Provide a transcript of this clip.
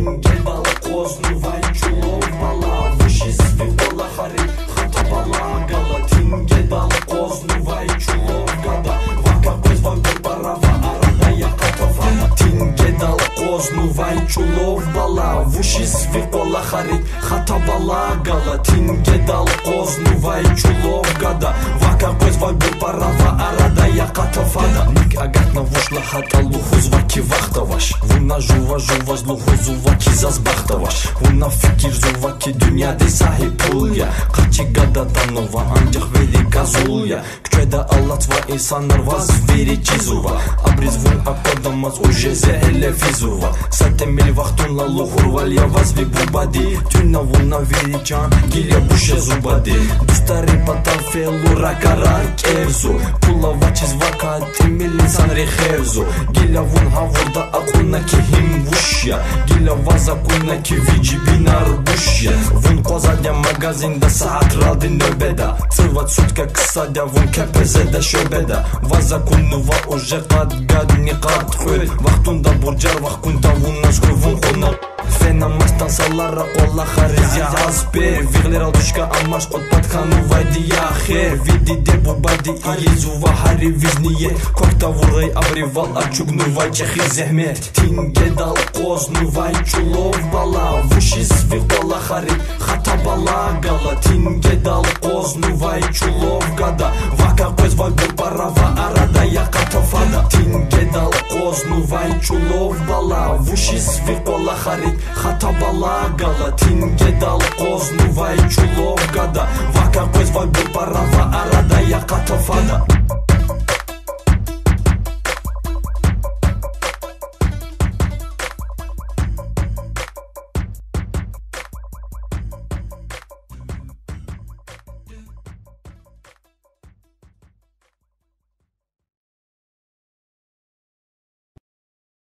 გინჯებალა ყოზნუ ვაიჩულოვალა ვიშის ვიყოლა ხარი ხათაბალა გალა თინჯებალა ყოზნუ ვაიჩულოვგადა ვაკაკვეს ვაგობარავა არადაია კათოვა თინჯედალა ყოზნუ ვაიჩულოვბალა ვიშის ვიყოლა ხარი ხათაბალა გალა თინჯედალა ყოზნუ ვაიჩულოვგადა ვაკაკვეს ვაგობარავა არადაია კათოვა Ona juva juva zluhu zuva kizaz baxtavaş Una fikir zuva ki dünyada sahib pulya Kaçı gada tanova ancaq veli qazuluya Küçədə allat var insanlar vaz verici zuva Abriz vur акодамаз уже зеҳеле физува Сате мил вақтунла лухур валия вазви бубади Тюна вуна вери ҷан гилия буше зубади Дустари патан фелу ракарар кевзу Пула вачиз вакати мил инсанри хевзу Гилия вун ҳавурда aquna ki him vushya Gila vaza kuna ki vici binar bushya Vun kozadya magazinda saat raldi nöbeda Црват сутка ксадя вун кепезеда шөбеда Ваза кунува уже qad gad niqat xul Vaqtunda burjar vaq kunta vun nasku vun xuna Fena mastan salara qolla xarizya azper Viğler alduşka amash qot patkanu vaydi ya kher Vidi de bubadi iyi zuva hari vizniye Kokta vuray abri val açugnu vay çehi zehmet Tinge dal qoznu vay чулов бала Вуши свиqola xari xata Балагала, теңге далы ознувай чуловгада вака көзбай бұрпарава арада яқа тофада теңге далы ознувай чулов бала вушис викола харит хата балагала. Теңге далы ознувай чуловгада вака көзбай бұрпарава арада